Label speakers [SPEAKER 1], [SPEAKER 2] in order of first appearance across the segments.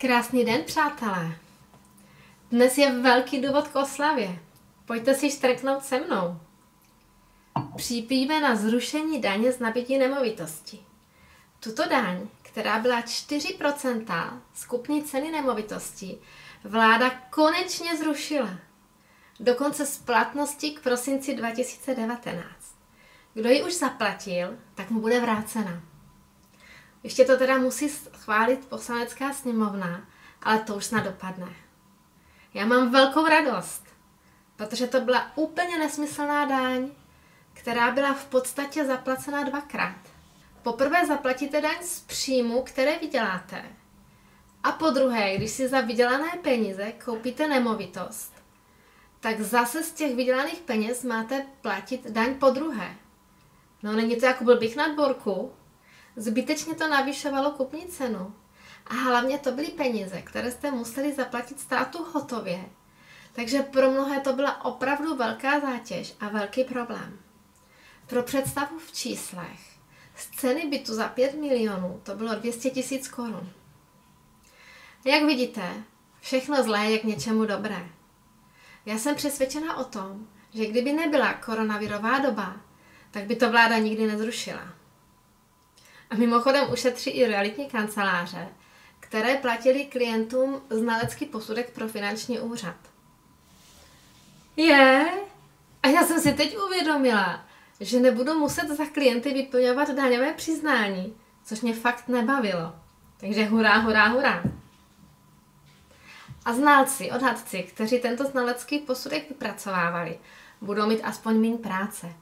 [SPEAKER 1] Krásný den, přátelé. Dnes je velký důvod k oslavě. Pojďte si štrknout se mnou. Připíme na zrušení daně z nabití nemovitosti. Tuto daň, která byla 4% z kupní ceny nemovitosti, vláda konečně zrušila. Dokonce z platnosti k prosinci 2019. Kdo ji už zaplatil, tak mu bude vrácena. Ještě to teda musí schválit poslanecká sněmovna, ale to už snad dopadne. Já mám velkou radost, protože to byla úplně nesmyslná daň, která byla v podstatě zaplacena dvakrát. Poprvé zaplatíte daň z příjmu, které vyděláte. A po druhé, když si za vydělané peníze koupíte nemovitost, tak zase z těch vydělaných peněz máte platit daň po druhé. No není to jako blbých nadborku? Zbytečně to navyšovalo kupní cenu. A hlavně to byly peníze, které jste museli zaplatit státu hotově. Takže pro mnohé to byla opravdu velká zátěž a velký problém. Pro představu v číslech, z ceny bytu za 5 milionů to bylo 200 tisíc korun. Jak vidíte, všechno zlé je k něčemu dobré. Já jsem přesvědčena o tom, že kdyby nebyla koronavirová doba, tak by to vláda nikdy nezrušila. A mimochodem ušetří i realitní kanceláře, které platili klientům znalecký posudek pro finanční úřad. Je, a já jsem si teď uvědomila, že nebudu muset za klienty vyplňovat daňové přiznání, což mě fakt nebavilo. Takže hurá, hurá, hurá. A znalci, odhadci, kteří tento znalecký posudek vypracovávali, budou mít aspoň méně práce.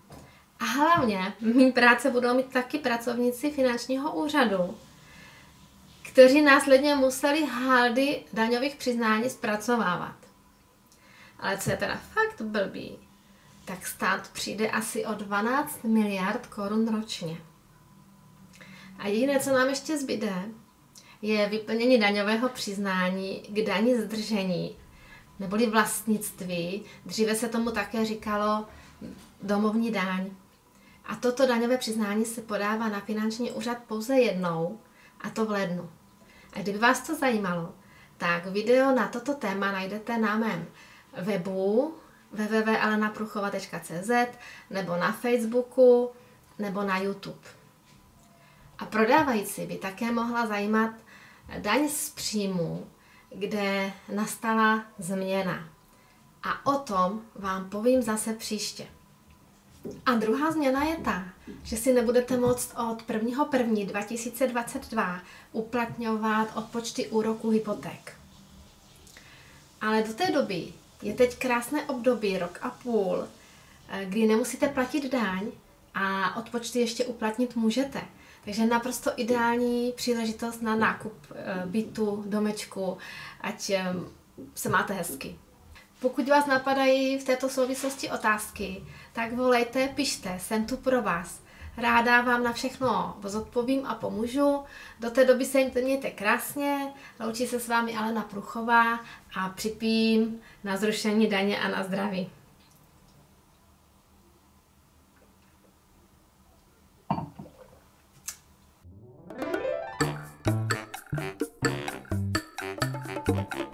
[SPEAKER 1] A hlavně méně práce budou mít taky pracovníci finančního úřadu, kteří následně museli haldy daňových přiznání zpracovávat. Ale co je teda fakt blbý, tak stát přijde asi o 12 miliard korun ročně. A jediné, co nám ještě zbyde, je vyplnění daňového přiznání k daní zdržení, neboli vlastnictví. Dříve se tomu také říkalo domovní daň. A toto daňové přiznání se podává na finanční úřad pouze jednou, a to v lednu. A kdyby vás to zajímalo, tak video na toto téma najdete na mém webu www.alenapruchova.cz nebo na Facebooku nebo na YouTube. A prodávající by také mohla zajímat daň z příjmu, kde nastala změna. A o tom vám povím zase příště. A druhá změna je ta, že si nebudete moct od 1.1.2022 uplatňovat odpočty úroku hypoték. Ale do té doby je teď krásné období, rok a půl, eh, kdy nemusíte platit daň a odpočty ještě uplatnit můžete. Takže naprosto ideální příležitost na nákup eh, bytu, domečku, ať eh, se máte hezky. Pokud vás napadají v této souvislosti otázky, tak volejte, pište, jsem tu pro vás. Ráda vám na všechno zodpovím a pomůžu. Do té doby se mějte krásně, loučí se s vámi Alena Pruchová a připím na zrušení daně a na zdraví. Thank you.